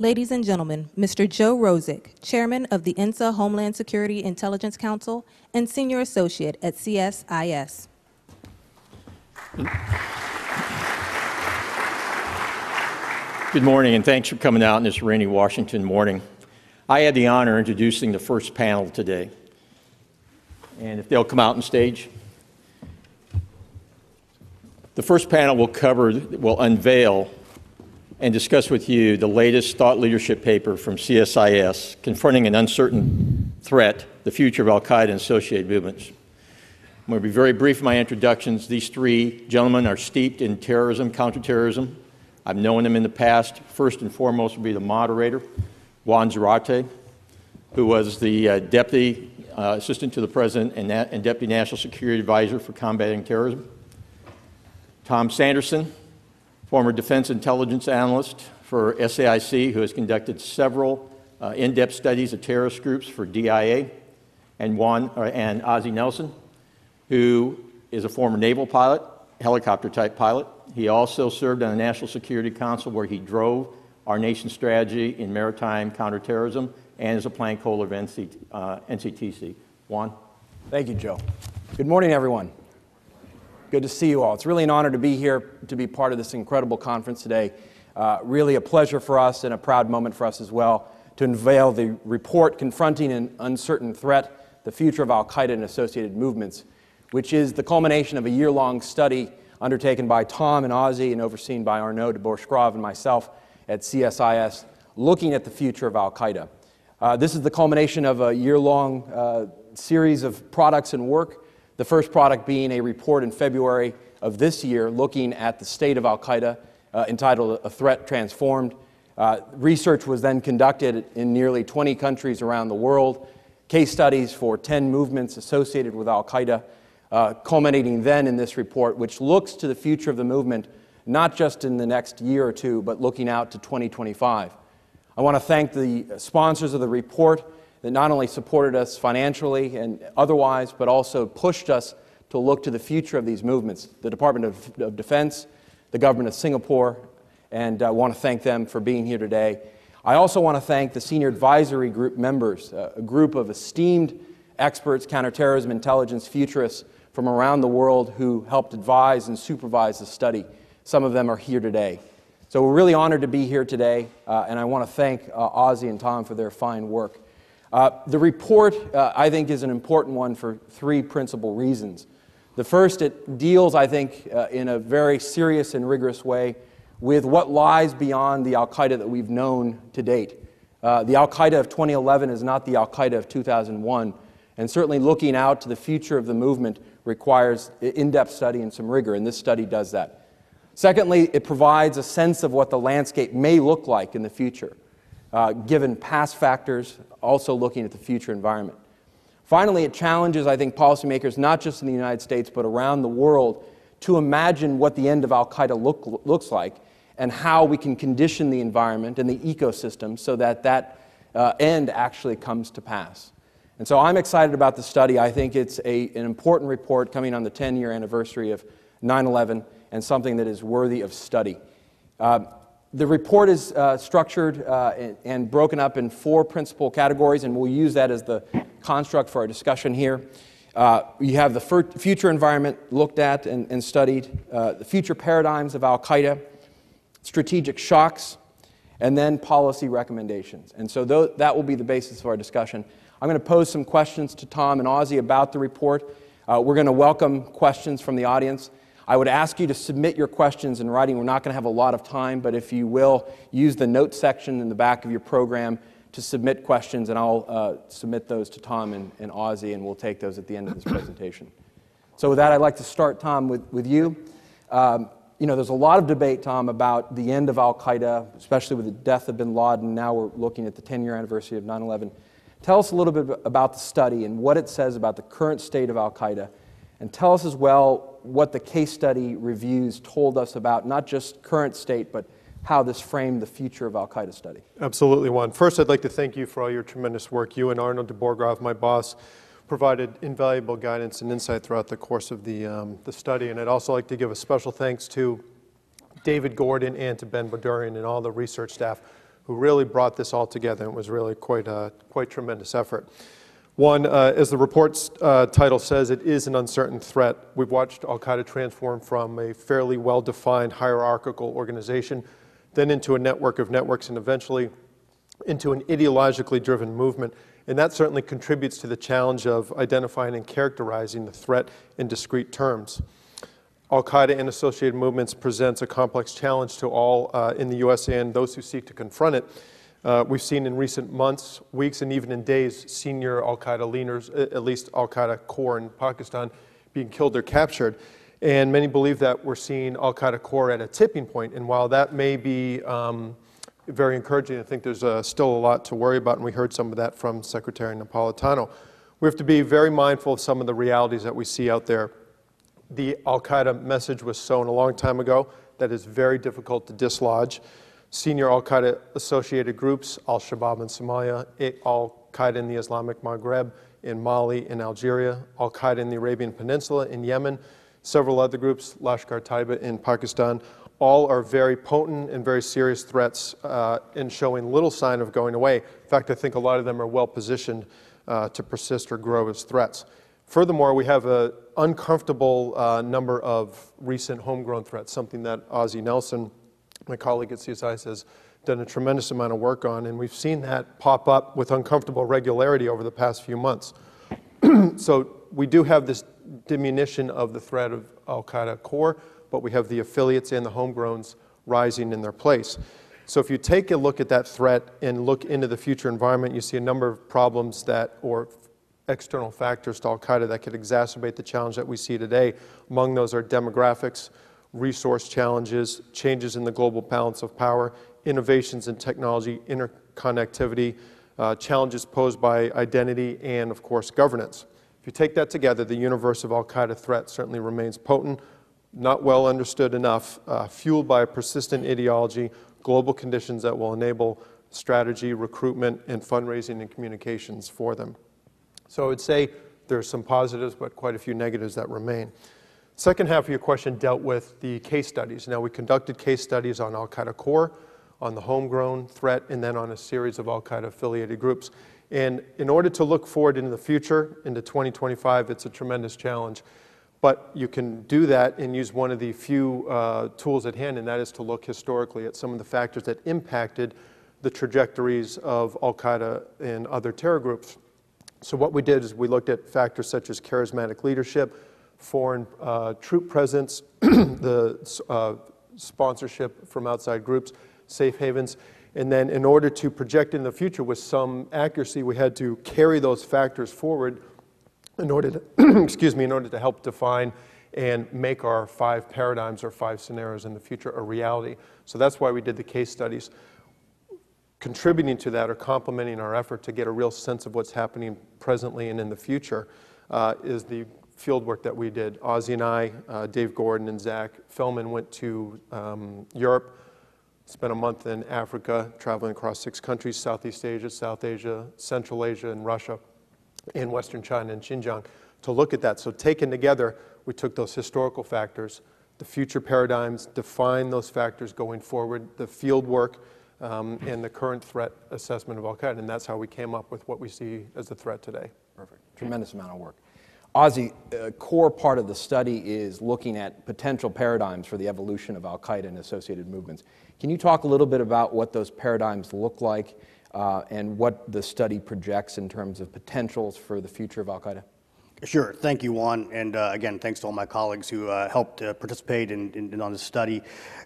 Ladies and gentlemen, Mr. Joe Rozek, Chairman of the INSA Homeland Security Intelligence Council and Senior Associate at CSIS. Good morning, and thanks for coming out in this rainy Washington morning. I had the honor of introducing the first panel today. And if they'll come out on stage. The first panel will cover, will unveil and discuss with you the latest thought leadership paper from CSIS confronting an uncertain threat, the future of Al Qaeda and associated movements. I'm going to be very brief in my introductions. These three gentlemen are steeped in terrorism, counterterrorism, I've known them in the past. First and foremost would be the moderator, Juan Zarate, who was the uh, Deputy uh, Assistant to the President and, and Deputy National Security Advisor for Combating Terrorism. Tom Sanderson, former Defense Intelligence Analyst for SAIC, who has conducted several uh, in-depth studies of terrorist groups for DIA, and Juan uh, and Ozzie Nelson, who is a former naval pilot, helicopter type pilot, he also served on the National Security Council, where he drove our nation's strategy in maritime counterterrorism and is a plank holder of NC, uh, NCTC. Juan? Thank you, Joe. Good morning, everyone. Good to see you all. It's really an honor to be here to be part of this incredible conference today. Uh, really a pleasure for us and a proud moment for us as well to unveil the report confronting an uncertain threat, the future of Al Qaeda and associated movements, which is the culmination of a year long study undertaken by Tom and Ozzie and overseen by Arnaud de Borchgrave and myself at CSIS, looking at the future of Al Qaeda. Uh, this is the culmination of a year long uh, series of products and work. The first product being a report in February of this year looking at the state of Al Qaeda, uh, entitled A Threat Transformed. Uh, research was then conducted in nearly 20 countries around the world, case studies for 10 movements associated with Al Qaeda uh, culminating then in this report, which looks to the future of the movement, not just in the next year or two, but looking out to 2025. I want to thank the sponsors of the report that not only supported us financially and otherwise, but also pushed us to look to the future of these movements the Department of, of Defense, the government of Singapore, and I want to thank them for being here today. I also want to thank the senior advisory group members, uh, a group of esteemed experts, counterterrorism intelligence futurists from around the world who helped advise and supervise the study. Some of them are here today. So we're really honored to be here today, uh, and I want to thank uh, Ozzie and Tom for their fine work. Uh, the report, uh, I think, is an important one for three principal reasons. The first, it deals, I think, uh, in a very serious and rigorous way with what lies beyond the Al Qaeda that we've known to date. Uh, the Al Qaeda of 2011 is not the Al Qaeda of 2001, and certainly looking out to the future of the movement requires in depth study and some rigor, and this study does that. Secondly, it provides a sense of what the landscape may look like in the future, uh, given past factors, also looking at the future environment. Finally, it challenges, I think, policymakers, not just in the United States, but around the world, to imagine what the end of Al Qaeda look, looks like and how we can condition the environment and the ecosystem so that that uh, end actually comes to pass. And so I'm excited about the study. I think it's a, an important report coming on the 10 year anniversary of 9 11 and something that is worthy of study. Uh, the report is uh, structured uh, and, broken up in four principal categories, and we'll use that as the construct for our discussion here. Uh, you have the future environment looked at and, and studied, uh, the future paradigms of Al Qaeda, strategic shocks, and then policy recommendations. And so th- that will be the basis of our discussion. I'm going to pose some questions to Tom and Ozzie about the report. Uh, we're going to welcome questions from the audience. I would ask you to submit your questions in writing. We're not going to have a lot of time, but if you will, use the notes section in the back of your program to submit questions, and I'll uh, submit those to Tom and, and Ozzie, and we'll take those at the end of this presentation. So, with that, I'd like to start, Tom, with, with you. Um, you know, there's a lot of debate, Tom, about the end of Al Qaeda, especially with the death of bin Laden. Now we're looking at the 10 year anniversary of 9 11. Tell us a little bit about the study and what it says about the current state of Al Qaeda. And tell us as well what the case study reviews told us about not just current state, but how this framed the future of Al Qaeda study. Absolutely, Juan. First, I'd like to thank you for all your tremendous work. You and Arnaud de Borchgrave, my boss, provided invaluable guidance and insight throughout the course of the, um, the study. And I'd also like to give a special thanks to David Gordon and to Ben Bodurian and all the research staff who really brought this all together. It was really quite a quite tremendous effort. One, uh, as the report's uh, title says, it is an uncertain threat. We've watched Al Qaeda transform from a fairly well defined hierarchical organization, then into a network of networks, and eventually into an ideologically driven movement. And that certainly contributes to the challenge of identifying and characterizing the threat in discrete terms. Al Qaeda and associated movements presents a complex challenge to all uh, in the U.S. and those who seek to confront it. Uh, we've seen in recent months, weeks, and even in days, senior Al Qaeda leaders, at least Al Qaeda core in Pakistan, being killed or captured. And many believe that we're seeing Al Qaeda core at a tipping point. And while that may be um, very encouraging, I think there's uh, still a lot to worry about, and we heard some of that from Secretary Napolitano. We have to be very mindful of some of the realities that we see out there. The Al Qaeda message was sown a long time ago that is very difficult to dislodge senior Al Qaeda associated groups, Al Shabaab in Somalia, Al Qaeda in the Islamic Maghreb, in Mali, in Algeria, Al Qaeda in the Arabian Peninsula, in Yemen, several other groups, Lashkar Taiba in Pakistan, all are very potent and very serious threats uh, and showing little sign of going away. In fact, I think a lot of them are well positioned uh, to persist or grow as threats. Furthermore, we have an uncomfortable uh, number of recent homegrown threats, something that Ozzie Nelson my colleague at CSIS has done a tremendous amount of work on, and we've seen that pop up with uncomfortable regularity over the past few months. so we do have this diminution of the threat of Al Qaeda core, but we have the affiliates and the homegrowns rising in their place. So if you take a look at that threat and look into the future environment, you see a number of problems that, or external factors to Al Qaeda that could exacerbate the challenge that we see today. Among those are demographics, resource challenges, changes in the global balance of power, innovations in technology, interconnectivity, uh, challenges posed by identity, and of course, governance. If you take that together, the universe of Al Qaeda threat certainly remains potent, not well understood enough, uh, fueled by a persistent ideology, global conditions that will enable strategy, recruitment, and fundraising and communications for them. So I would say there are some positives, but quite a few negatives that remain. Second half of your question dealt with the case studies. Now, we conducted case studies on Al Qaeda core, on the homegrown threat, and then on a series of Al Qaeda affiliated groups. And in order to look forward into the future, into 2025, it's a tremendous challenge. But you can do that and use one of the few uh, tools at hand, and that is to look historically at some of the factors that impacted the trajectories of Al Qaeda and other terror groups. So, what we did is we looked at factors such as charismatic leadership, foreign uh, troop presence, the uh, sponsorship from outside groups, safe havens. And then, in order to project in the future with some accuracy, we had to carry those factors forward in order to, excuse me, in order to help define and make our five paradigms or five scenarios in the future a reality. So that's why we did the case studies. Contributing to that or complementing our effort to get a real sense of what's happening presently and in the future uh, is the field work that we did. Ozzie and I, uh, Dave Gordon and Zach Fellman went to um, Europe, spent a month in Africa, traveling across six countries, Southeast Asia, South Asia, Central Asia, and Russia, and Western China and Xinjiang, to look at that. So taken together, we took those historical factors, the future paradigms, define those factors going forward, the field work, um, and the current threat assessment of Al Qaeda, and that's how we came up with what we see as the threat today. Perfect. Tremendous amount of work. Ozzie, a core part of the study is looking at potential paradigms for the evolution of Al Qaeda and associated movements. Can you talk a little bit about what those paradigms look like uh, and what the study projects in terms of potentials for the future of Al Qaeda? Sure. Thank you, Juan. And uh, again, thanks to all my colleagues who uh, helped uh, participate in, in, in, on this study.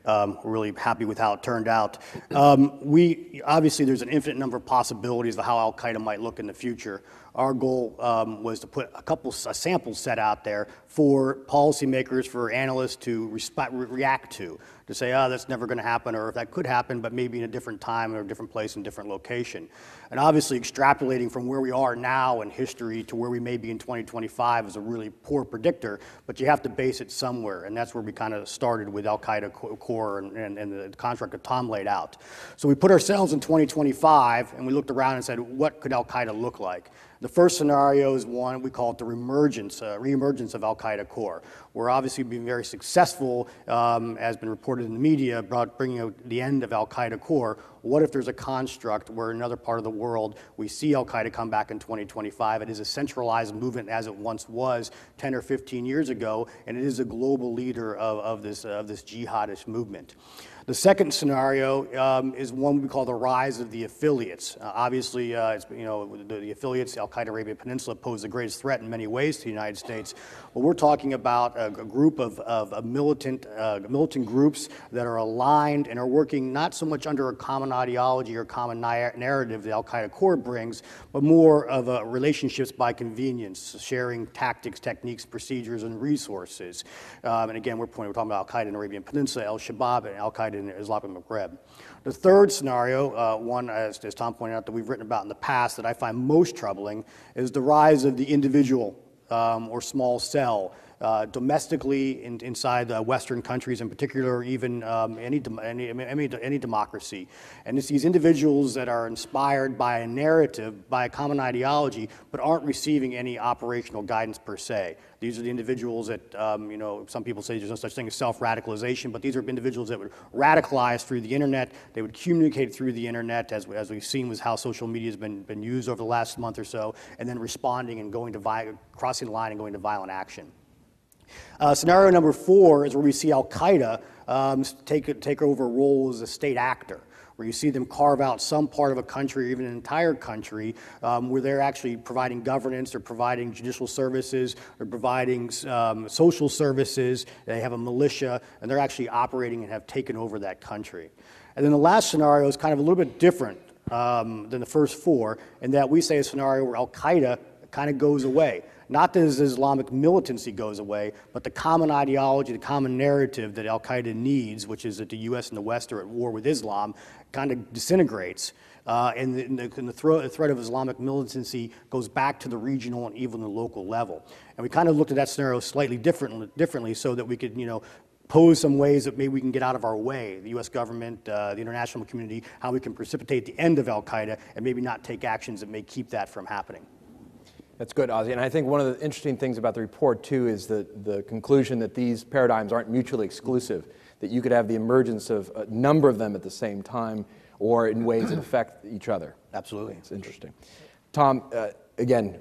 Um, we're really happy with how it turned out. Um, we obviously there's an infinite number of possibilities of how Al Qaeda might look in the future. Our goal um, was to put a couple a sample set out there for policymakers, for analysts to resp- react to, to say, oh, that's never going to happen, or if that could happen, but maybe in a different time or a different place and different location. And obviously, extrapolating from where we are now in history to where we may be in 2025 is a really poor predictor, but you have to base it somewhere, and that's where we kind of started with Al Qaeda core and, and, and the construct that Tom laid out. So we put ourselves in 2025, and we looked around and said, what could Al Qaeda look like? The first scenario is one we call it the reemergence, uh, reemergence of Al Qaeda core. We're obviously being very successful, um, as been reported in the media, about bringing out the end of Al Qaeda core. What if there's a construct where another part of the world we see Al Qaeda come back in 2025? It is a centralized movement as it once was 10 or 15 years ago, and it is a global leader of, of, this, of this jihadist movement. The second scenario um, is one we call the rise of the affiliates. Uh, obviously, uh, you know, the, the affiliates, Al Qaeda Arabian Peninsula, pose the greatest threat in many ways to the United States. But we're talking about a, a group of, of, militant, uh, militant groups that are aligned and are working not so much under a common ideology or common narrative that Al Qaeda core brings, but more of a relationships by convenience, sharing tactics, techniques, procedures, and resources. Um, and again, we're, pointing, we're talking about Al Qaeda in Arabian Peninsula, Al Shabaab, and Al Qaeda in Islamic Maghreb. The third scenario, uh, one as, as Tom pointed out that we've written about in the past that I find most troubling, is the rise of the individual um, or small cell uh, domestically in, inside uh, Western countries, in particular, even um, any, any, any, any, democracy. And it's these individuals that are inspired by a narrative, by a common ideology, but aren't receiving any operational guidance per se. These are the individuals that, um, you know, some people say there's no such thing as self-radicalization, but these are individuals that would radicalize through the internet. They would communicate through the internet, as, as we've seen with how social media has been, been used over the last month or so, and then responding and going to, crossing the line and going to violent action. Uh, scenario number four is where we see Al Qaeda um, take, take over a role as a state actor where you see them carve out some part of a country or even an entire country um, where they're actually providing governance, they're providing judicial services, they're providing um, social services, they have a militia, and they're actually operating and have taken over that country. And then the last scenario is kind of a little bit different um, than the first four, in that we say a scenario where Al Qaeda kind of goes away. Not that his Islamic militancy goes away, but the common ideology, the common narrative that Al Qaeda needs, which is that the U.S. and the West are at war with Islam, kind of disintegrates. Uh, and the, and the, and the, threat, the, threat of Islamic militancy goes back to the regional and even the local level. And we kind of looked at that scenario slightly different, differently so that we could, you know, pose some ways that maybe we can get out of our way, the U.S. government, uh, the international community, how we can precipitate the end of Al Qaeda and maybe not take actions that may keep that from happening. That's good, Ozzie. And I think one of the interesting things about the report, too, is the, the conclusion that these paradigms aren't mutually exclusive, that you could have the emergence of a number of them at the same time or in ways that affect each other. Absolutely. It's interesting. Tom, uh, again,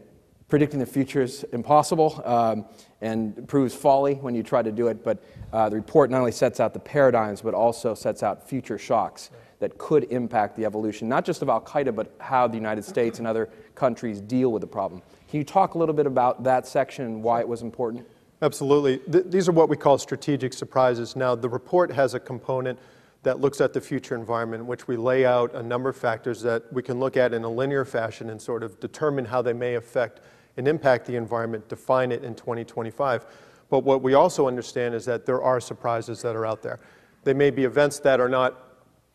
predicting the future is impossible um, and proves folly when you try to do it, but uh, the report not only sets out the paradigms, but also sets out future shocks that could impact the evolution, not just of Al Qaeda, but how the United States and other countries deal with the problem. Can you talk a little bit about that section and why it was important? Absolutely. Th these are what we call strategic surprises. Now, the report has a component that looks at the future environment, in which we lay out a number of factors that we can look at in a linear fashion and sort of determine how they may affect and impact the environment, define it in 2025. But what we also understand is that there are surprises that are out there. They may be events that are not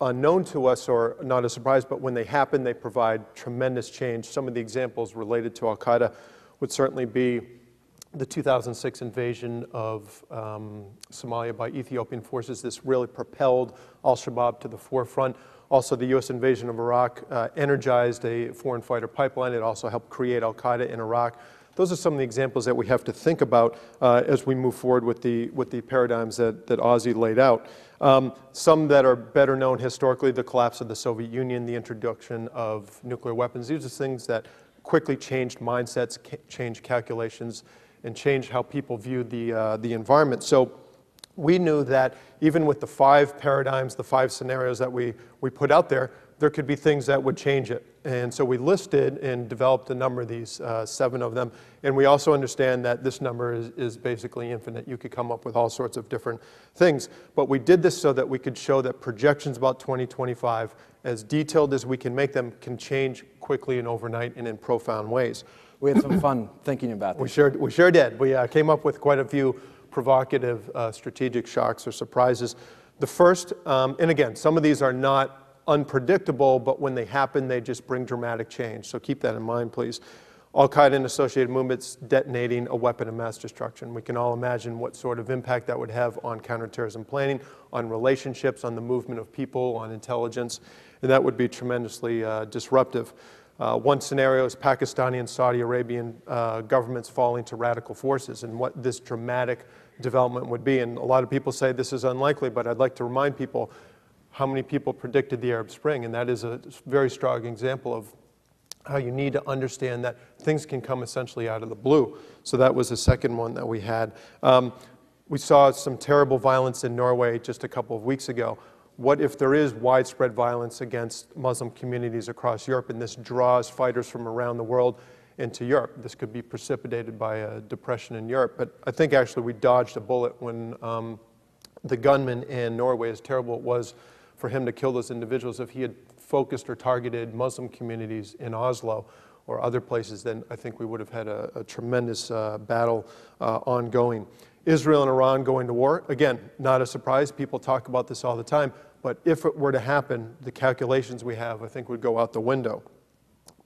unknown to us or not a surprise, but when they happen, they provide tremendous change. Some of the examples related to Al Qaeda would certainly be the 2006 invasion of um, Somalia by Ethiopian forces. This really propelled al Shabaab to the forefront. Also, the U.S. invasion of Iraq uh, energized a foreign fighter pipeline. It also helped create Al Qaeda in Iraq. Those are some of the examples that we have to think about uh, as we move forward with the, with the paradigms that, that Ozzie laid out. Um, some that are better known historically, the collapse of the Soviet Union, the introduction of nuclear weapons. These are things that quickly changed mindsets, ca changed calculations, and changed how people viewed the, uh, the environment. So we knew that even with the five paradigms, the five scenarios that we, we put out there, there could be things that would change it. And so we listed and developed a number of these, uh, seven of them. And we also understand that this number is, is basically infinite. You could come up with all sorts of different things. But we did this so that we could show that projections about 2025, as detailed as we can make them, can change quickly and overnight and in profound ways. We had some fun thinking about this. We sure, we sure did. We uh, came up with quite a few provocative uh, strategic shocks or surprises. The first, um, and again, some of these are not unpredictable, but when they happen, they just bring dramatic change. So keep that in mind, please. Al Qaeda and associated movements detonating a weapon of mass destruction. We can all imagine what sort of impact that would have on counterterrorism planning, on relationships, on the movement of people, on intelligence, and that would be tremendously uh, disruptive. Uh, one scenario is Pakistani and Saudi Arabian uh, governments falling to radical forces and what this dramatic development would be. And a lot of people say this is unlikely, but I'd like to remind people how many people predicted the Arab Spring, and that is a very strong example of how you need to understand that things can come essentially out of the blue. So that was the second one that we had. Um, we saw some terrible violence in Norway just a couple of weeks ago. What if there is widespread violence against Muslim communities across Europe and this draws fighters from around the world into Europe? This could be precipitated by a depression in Europe. But I think actually we dodged a bullet when um, the gunman in Norway, as terrible it was for him to kill those individuals, if he had focused or targeted Muslim communities in Oslo or other places, then I think we would have had a, a tremendous uh, battle uh, ongoing. Israel and Iran going to war, again, not a surprise. People talk about this all the time. But if it were to happen, the calculations we have, I think, would go out the window.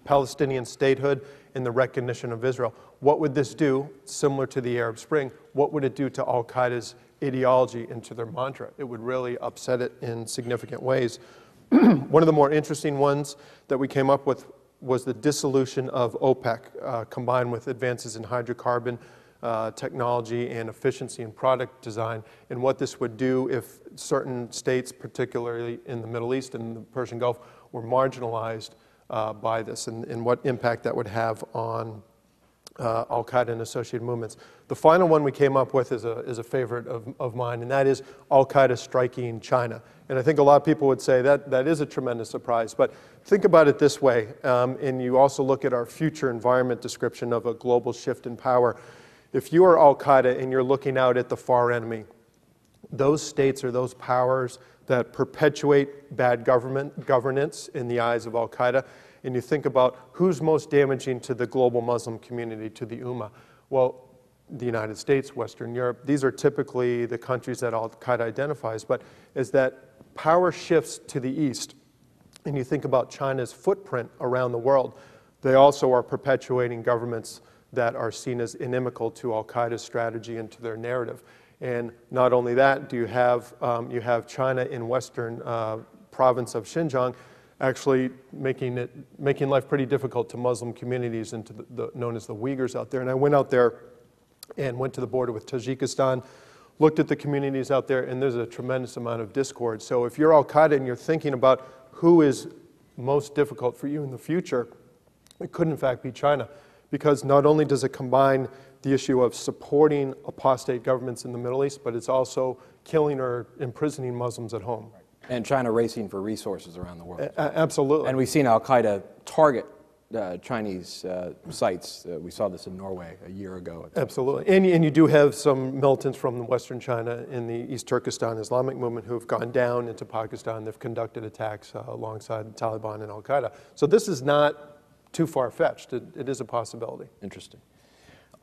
Palestinian statehood and the recognition of Israel. What would this do, similar to the Arab Spring? What would it do to Al Qaeda's ideology into their mantra? It would really upset it in significant ways. One of the more interesting ones that we came up with was the dissolution of OPEC, uh, combined with advances in hydrocarbon uh, technology and efficiency in product design, and what this would do if certain states, particularly in the Middle East and the Persian Gulf, were marginalized uh, by this, and, and, what impact that would have on uh, Al Qaeda and associated movements. The final one we came up with is a, is a favorite of, of mine, and that is Al Qaeda striking China. And I think a lot of people would say that that is a tremendous surprise. But think about it this way, um, and you also look at our future environment description of a global shift in power. If you are Al Qaeda and you're looking out at the far enemy, those states or those powers that perpetuate bad government governance in the eyes of Al Qaeda, and you think about who's most damaging to the global Muslim community, to the Ummah. Well, the United States, Western Europe, these are typically the countries that Al Qaeda identifies, but as that power shifts to the east, and you think about China's footprint around the world, they also are perpetuating governments that are seen as inimical to Al Qaeda's strategy and to their narrative. And not only that, do you have, um, you have China in western uh, province of Xinjiang actually making, it, making life pretty difficult to Muslim communities and to the, the, known as the Uyghurs out there. And I went out there and went to the border with Tajikistan, looked at the communities out there, and there's a tremendous amount of discord. So if you're Al Qaeda and you're thinking about who is most difficult for you in the future, it could in fact be China because not only does it combine the issue of supporting apostate governments in the Middle East, but it's also killing or imprisoning Muslims at home. And China racing for resources around the world. A- absolutely. And we've seen Al Qaeda target uh, Chinese uh, sites. Uh, we saw this in Norway a year ago. Absolutely. And, and you do have some militants from Western China in the East Turkestan Islamic movement who have gone down into Pakistan. They've conducted attacks uh, alongside the Taliban and Al Qaeda. So this is not too far fetched. It, it is a possibility. Interesting.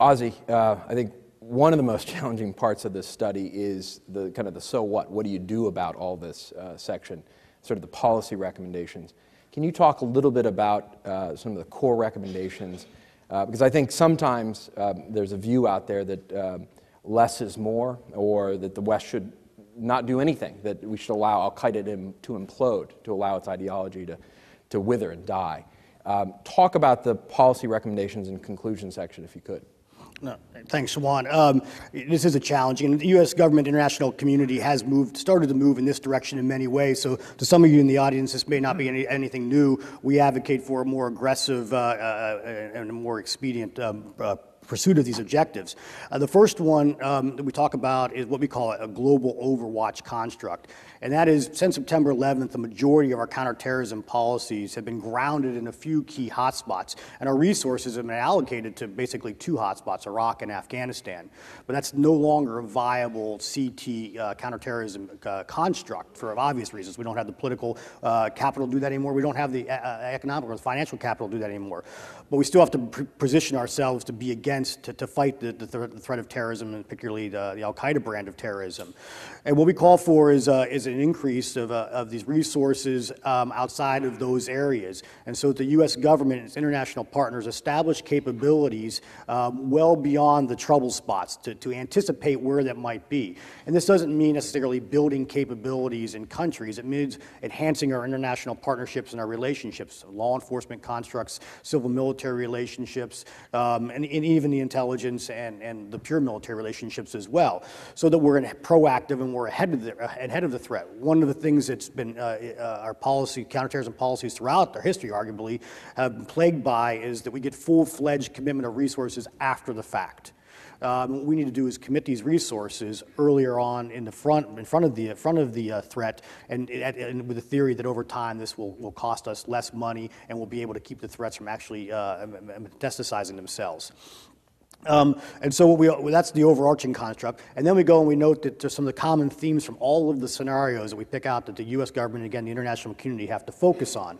Ozzie, uh, I think one of the most challenging parts of this study is the kind of the so what. What do you do about all this uh, section? Sort of the policy recommendations. Can you talk a little bit about uh, some of the core recommendations? Uh, because I think sometimes um, there's a view out there that um, less is more, or that the West should not do anything, that we should allow Al Qaeda to, implode, to allow its ideology to, to wither and die. Um, talk about the policy recommendations and conclusion section, if you could. No, thanks, Juan. Um, this is a challenge, and the U.S. government international community has moved, started to move in this direction in many ways. So, to some of you in the audience, this may not be any, anything new. We advocate for a more aggressive uh, uh, and a more expedient um, uh, pursuit of these objectives. Uh, the first one um, that we talk about is what we call a global overwatch construct. And that is, since September 11th, the majority of our counterterrorism policies have been grounded in a few key hotspots. And our resources have been allocated to basically two hotspots, Iraq and Afghanistan. But that's no longer a viable CT uh, counterterrorism uh, construct for obvious reasons. We don't have the political uh, capital to do that anymore. We don't have the uh, economic or the financial capital to do that anymore. But we still have to position ourselves to be against to, to fight the, the, thre- the threat of terrorism, and particularly the, the Al Qaeda brand of terrorism. And what we call for is, uh, is an increase of, uh, of these resources um, outside of those areas. And so the U.S. government and its international partners establish capabilities um, well beyond the trouble spots to, to anticipate where that might be. And this doesn't mean necessarily building capabilities in countries. It means enhancing our international partnerships and our relationships, law enforcement constructs, civil military relationships, um, and, and even the intelligence and, and the pure military relationships as well, so that we're proactive and we're ahead of the, ahead of the threat. One of the things that's been uh, uh, our policy, counterterrorism policies throughout our history, arguably, have been plagued by is that we get full-fledged commitment of resources after the fact. Um, what we need to do is commit these resources earlier on in the front, in front of the front of the uh, threat, and, and, with the theory that over time this will, will cost us less money and we'll be able to keep the threats from actually uh, metastasizing themselves. Um, and so we, that's the overarching construct. And then we go and we note that there's some of the common themes from all of the scenarios that we pick out that the U.S. government, and, again, the international community have to focus on.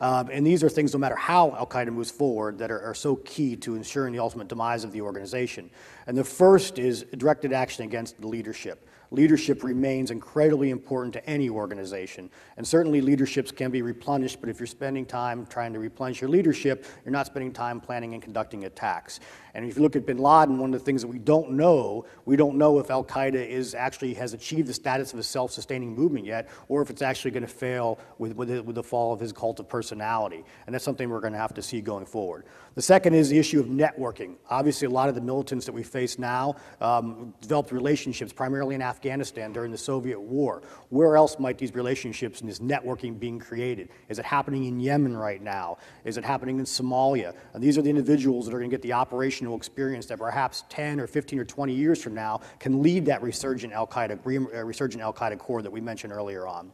Um, and these are things, no matter how Al Qaeda moves forward, that are, are, so key to ensuring the ultimate demise of the organization. And the first is directed action against the leadership leadership remains incredibly important to any organization. And certainly leaderships can be replenished, but if you're spending time trying to replenish your leadership, you're not spending time planning and conducting attacks. And if you look at bin Laden, one of the things that we don't know, we don't know if Al Qaeda is actually has achieved the status of a self sustaining movement yet, or if it's actually going to fail with, with, the, with the fall of his cult of personality. And that's something we're going to have to see going forward. The second is the issue of networking. Obviously, a lot of the militants that we face now um, developed relationships primarily in Afghanistan during the Soviet war. Where else might these relationships and this networking being created? Is it happening in Yemen right now? Is it happening in Somalia? And these are the individuals that are going to get the operational experience that perhaps 10 or 15 or 20 years from now can lead that resurgent Al Qaeda, uh, resurgent Al Qaeda core that we mentioned earlier on.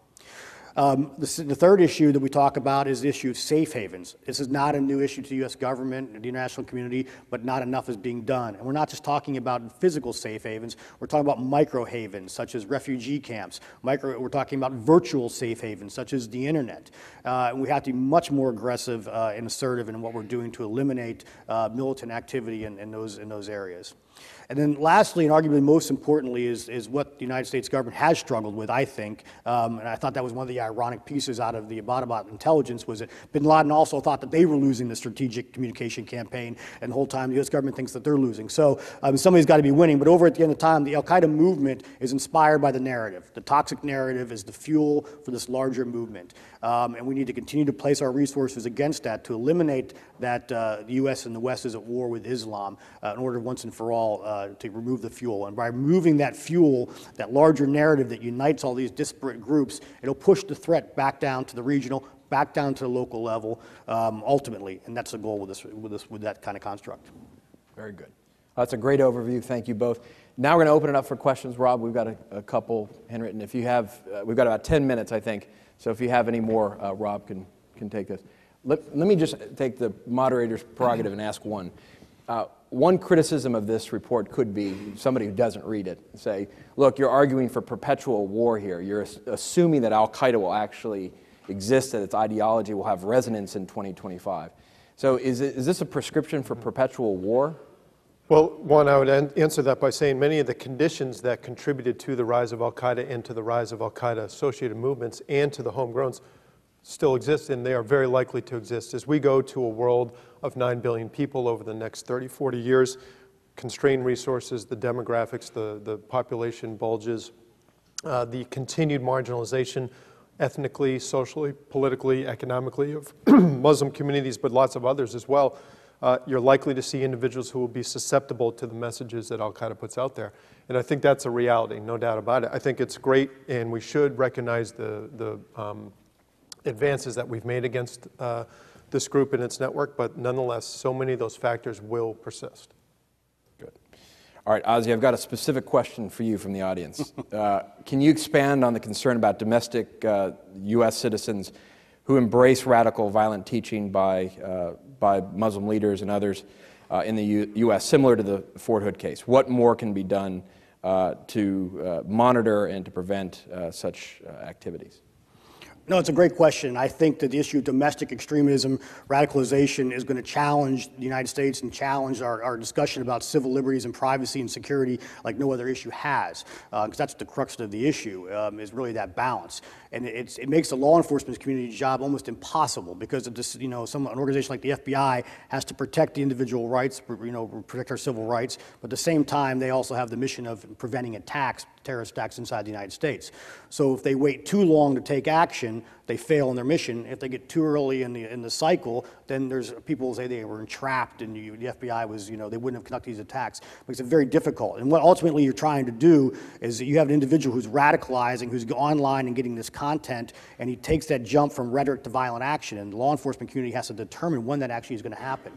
Um, the, the, third issue that we talk about is the issue of safe havens. This is not a new issue to the U.S. government and the international community, but not enough is being done. And we're not just talking about physical safe havens. We're talking about micro havens, such as refugee camps. Micro, we're talking about virtual safe havens, such as the internet. Uh, we have to be much more aggressive uh, and assertive in what we're doing to eliminate uh, militant activity in, in, those, in those areas. And then lastly, and arguably most importantly, is, is what the United States government has struggled with, I think. Um, and I thought that was one of the ironic pieces out of the Abbottabad intelligence was that bin Laden also thought that they were losing the strategic communication campaign, and the whole time the U.S. government thinks that they're losing. So um, somebody's got to be winning. But over at the end of time, the al-Qaeda movement is inspired by the narrative. The toxic narrative is the fuel for this larger movement. Um, and we need to continue to place our resources against that to eliminate that uh, the U.S. and the West is at war with Islam uh, in order once and for all uh, to remove the fuel. And by removing that fuel, that larger narrative that unites all these disparate groups, it'll push the threat back down to the regional, back down to the local level, um, ultimately. And that's the goal with, this, with, this, with that kind of construct. Very good. That's a great overview. Thank you both. Now we're going to open it up for questions. Rob, we've got a, a couple handwritten. If you have, uh, we've got about 10 minutes, I think. So if you have any more, uh, Rob can, can take this. Let, let me just take the moderator's prerogative and ask one. Uh, one criticism of this report could be somebody who doesn't read it say, look, you're arguing for perpetual war here. You're assuming that Al Qaeda will actually exist, that its ideology will have resonance in 2025. So is, it, is this a prescription for perpetual war? Well, one, I would answer that by saying many of the conditions that contributed to the rise of Al Qaeda and to the rise of Al Qaeda associated movements and to the homegrowns still exist, and they are very likely to exist. As we go to a world of 9 billion people over the next 30, 40 years, constrained resources, the demographics, the, the population bulges, uh, the continued marginalization ethnically, socially, politically, economically of Muslim communities, but lots of others as well uh, you're likely to see individuals who will be susceptible to the messages that Al Qaeda puts out there. And I think that's a reality, no doubt about it. I think it's great, and we should recognize the, the um, advances that we've made against uh, this group and its network, but nonetheless, so many of those factors will persist. Good. All right, Ozzie, I've got a specific question for you from the audience. uh, can you expand on the concern about domestic uh, U.S. citizens who embrace radical violent teaching by uh, by Muslim leaders and others uh, in the U- U.S., similar to the Fort Hood case. What more can be done uh, to uh, monitor and to prevent uh, such uh, activities? No, it's a great question. I think that the issue of domestic extremism, radicalization, is going to challenge the United States and challenge our, our discussion about civil liberties and privacy and security like no other issue has. Because that's the crux of the issue, um, is really that balance. And it's, it makes the law enforcement community's job almost impossible because of this, you know, some, an organization like the FBI has to protect the individual rights, you know, protect our civil rights, but at the same time, they also have the mission of preventing attacks, terrorist attacks inside the United States. So if they wait too long to take action, they fail in their mission. If they get too early in the, in the cycle, then there's people say they were entrapped and you, the FBI was, you know, they wouldn't have conducted these attacks. It very difficult. And what ultimately you're trying to do is you have an individual who's radicalizing, who's online and getting this content, and he takes that jump from rhetoric to violent action. And the law enforcement community has to determine when that actually is going to happen.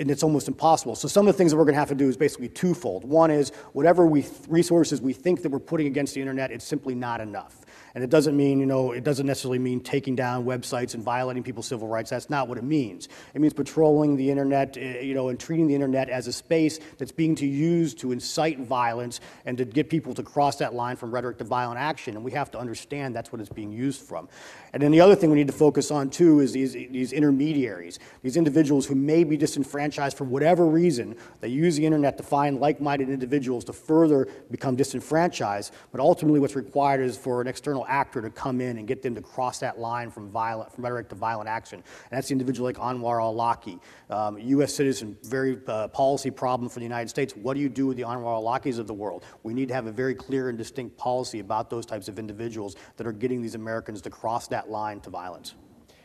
And it's almost impossible. So some of the things that we're going to have to do is basically twofold. One is whatever we, resources we think that we're putting against the internet, it's simply not enough. And it doesn't mean, you know, it doesn't necessarily mean taking down websites and violating people's civil rights. That's not what it means. It means patrolling the internet, eh, you know, and treating the internet as a space that's being to use to incite violence and to get people to cross that line from rhetoric to violent action. And we have to understand that's what it's being used from. And then the other thing we need to focus on too is these, these intermediaries, these individuals who may be disenfranchised for whatever reason. They use the internet to find like-minded individuals to further become disenfranchised. But ultimately, what's required is for an external actor to come in and get them to cross that line from violent, from rhetoric to violent action. And that's the individual like Anwar al-Awlaki, um, U.S. citizen, very uh, policy problem for the United States. What do you do with the Anwar al-Awlakis of the world? We need to have a very clear and distinct policy about those types of individuals that are getting these Americans to cross that line to violence.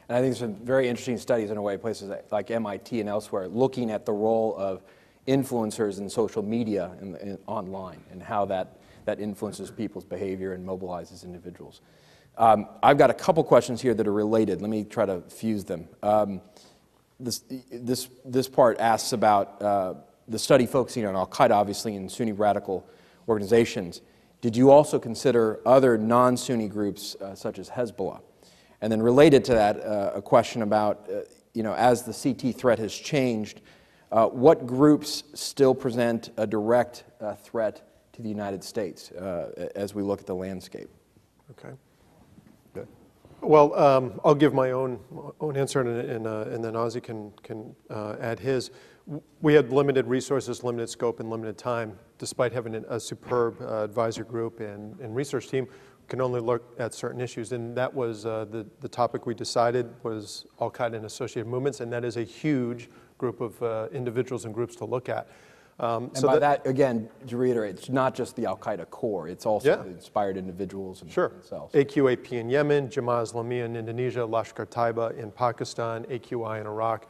And I think there's some very interesting studies in a way, places like- MIT and elsewhere, looking at the role of influencers in social media and, and online and how that, that influences people's behavior and mobilizes individuals. Um, I've got a couple questions here that are related. Let me try to fuse them. Um, this, this, this part asks about uh, the study focusing on Al Qaeda, obviously, and Sunni radical organizations. Did you also consider other non Sunni groups uh, such as Hezbollah? And then, related to that, uh, a question about, uh, you know, as the CT threat has changed, uh, what groups still present a direct uh, threat to the United States uh, as we look at the landscape? Okay. Good. Well, um, I'll give my own, own answer, and, and, uh, and then Ozzie can, can uh, add his. We had limited resources, limited scope, and limited time. Despite having a superb uh, advisor group and, and research team, can only look at certain issues. And that was uh, the, the topic we decided was Al-Qaeda and associated movements, and that is a huge group of uh, individuals and groups to look at. Um, And so by that- that, again, to reiterate, it's not just the Al Qaeda core, it's also Yeah. the inspired individuals and- Sure. themselves. AQAP in Yemen, Jamaat Islamiyah in Indonesia, Lashkar Taiba in Pakistan, AQI in Iraq.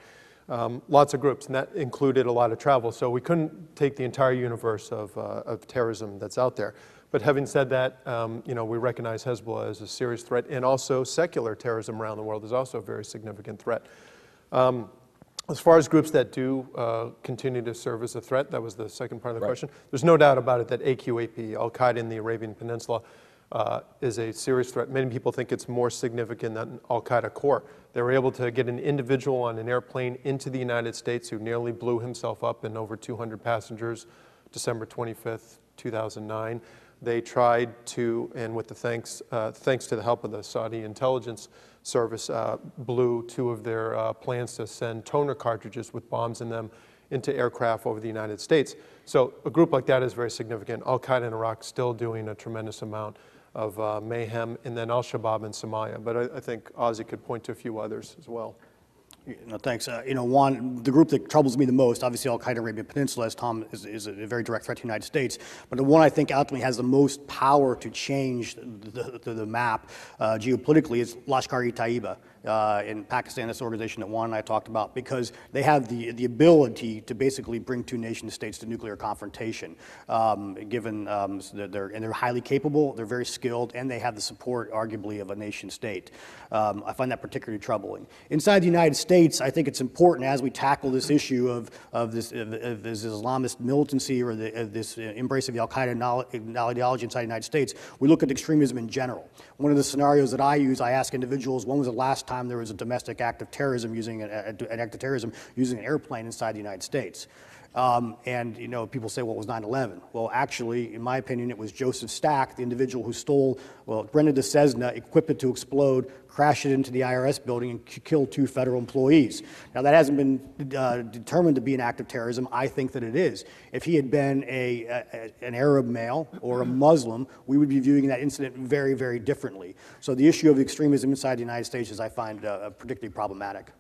Um, lots of groups, and that included a lot of travel. So we couldn't take the entire universe of, uh, of terrorism that's out there. But having said that, um, you know, we recognize Hezbollah as a serious threat, and also secular terrorism around the world is also a very significant threat. Um, as far as groups that do uh, continue to serve as a threat, that was the second part of the Right. question. There's no doubt about it that AQAP, Al Qaeda in the Arabian Peninsula, uh, is a serious threat. Many people think it's more significant than Al Qaeda core. They were able to get an individual on an airplane into the United States who nearly blew himself up and over 200 passengers, December 25th, 2009. They tried to, and with the thanks, uh, thanks to the help of the Saudi intelligence service, uh, blew two of their uh, plans to send toner cartridges with bombs in them into aircraft over the United States. So a group like that is very significant. Al Qaeda in Iraq still doing a tremendous amount of uh, mayhem, and then Al Shabaab in Somalia. But I, I think Ozzie could point to a few others as well. No, thanks. Uh, you know, one, the group that troubles me the most, obviously Al Qaeda Arabian Peninsula, as Tom is, is a very direct threat to the United States, but the one I think ultimately has the most power to change the, the, the map uh, geopolitically is Lashkar-e-Taiba. Uh, in Pakistan, this organization that Juan and I talked about, because they have the, the ability to basically bring two nation states to nuclear confrontation, um, given um, that they're, and they're highly capable, they're very skilled, and they have the support, arguably, of a nation state. Um, I find that particularly troubling. Inside the United States, I think it's important as we tackle this issue of, of, this, of, of this Islamist militancy or the, this uh, embrace of the Al Qaeda ideology inside the United States, we look at extremism in general. One of the scenarios that I use, I ask individuals, when was the last time there was a domestic act of terrorism using an, an act of terrorism using an airplane inside the United States? Um, and, you know, people say, well, it was 9 11. Well, actually, in my opinion, it was Joseph Stack, the individual who stole, well, Brendan DeCessna, equipped it to explode, crashed it into the IRS building, and killed two federal employees. Now, that hasn't been uh, determined to be an act of terrorism. I think that it is. If he had been a, a, an Arab male or a Muslim, we would be viewing that incident very, very differently. So the issue of extremism inside the United States is, I find, uh, particularly problematic.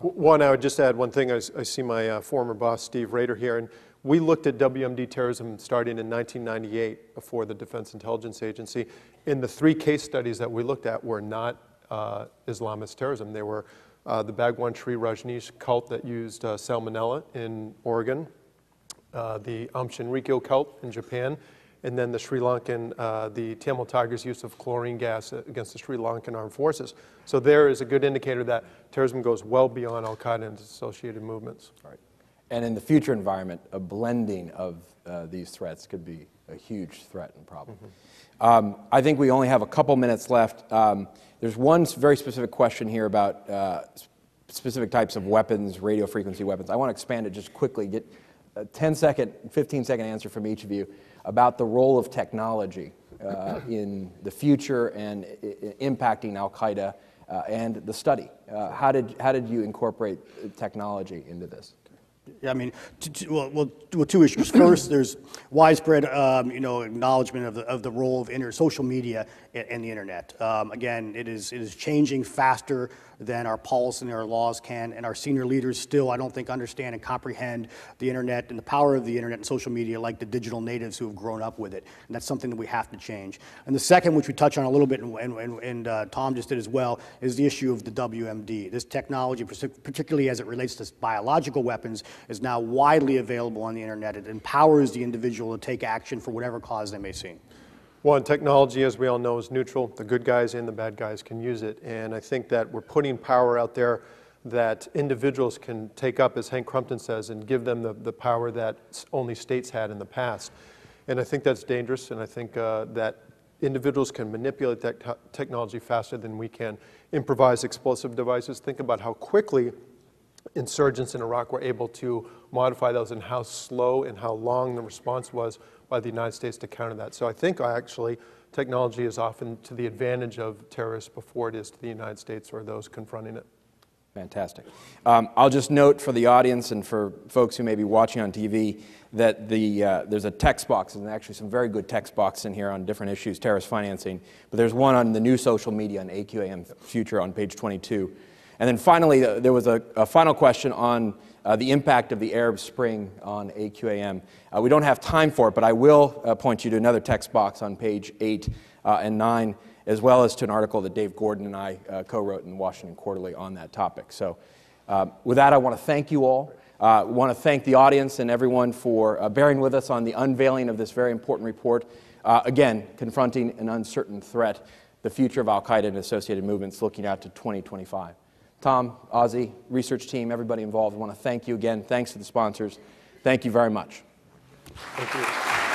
One, I would just add one thing. I see my uh, former boss, Steve Rader, here, and we looked at WMD terrorism starting in 1998 before the Defense Intelligence Agency. And the three case studies that we looked at were not uh, Islamist terrorism. They were uh, the Bhagwan Sri Rajneesh cult that used uh, salmonella in Oregon, uh, the Aum Shinrikyo cult in Japan, and then the Sri Lankan, uh, the Tamil Tigers' use of chlorine gas against the Sri Lankan armed forces. So there is a good indicator that terrorism goes well beyond Al Qaeda and its associated movements. Right. And in the future environment, a blending of uh, these threats could be a huge threat and problem. Um, I think we only have a couple minutes left. Um, there's one very specific question here about uh, specific types of weapons, radio frequency weapons. I want to expand it just quickly, get a 10 second, 15 second answer from each of you about the role of technology uh, in the future and impacting Al Qaeda uh, and the study. Uh, how, did, how did you incorporate technology into this? I mean, t- t- well, well, well, two issues. First, there's widespread, um, you know, acknowledgement of the, of the role of inter- social media and, the internet. Um, again, it is, it is changing faster than our policy and our laws can, and our senior leaders still, I don't think, understand and comprehend the internet and the power of the internet and social media like the digital natives who have grown up with it. And that's something that we have to change. And the second, which we touch on a little bit, and, and, and uh, Tom just did as well, is the issue of the WMD. This technology, particularly as it relates to biological weapons, is now widely available on the internet. It empowers the individual to take action for whatever cause they may One, technology, as we all know, is neutral. The good guys and the bad guys can use it. And I think that we're putting power out there that individuals can take up, as Hank Crumpton says, and give them the, the power that only states had in the past. And I think that's dangerous, and I think uh, that individuals can manipulate that te- technology faster than we can. Improvise explosive devices. Think about how quickly insurgents in Iraq were able to modify those and how slow and how long the response was by the United States to counter that. So I think actually technology is often to the advantage of terrorists before it is to the United States or those confronting it. Fantastic. Um, I'll just note for the audience and for folks who may be watching on TV that the, uh, there's a text box, and actually some very good text box in here on different issues, terrorist financing. But there's one on the new social media on AQAM Future on page 22. And then finally, uh, there was a, a final question on uh, the impact of the Arab Spring on AQAM. Uh, we don't have time for it, but I will uh, point you to another text box on page 8 uh, and 9 as well as to an article that Dave Gordon and I uh, co wrote in the Washington Quarterly on that topic. So, uh, with that, I want to thank you all. I want to thank the audience and everyone for bearing with us on the unveiling of this very important report. Again, confronting an uncertain threat, the future of Al Qaeda and associated movements looking out to 2025. Tom, Ozzie, research team, everybody involved, I want to thank you again. Thanks to the sponsors. Thank you very much. Thank you.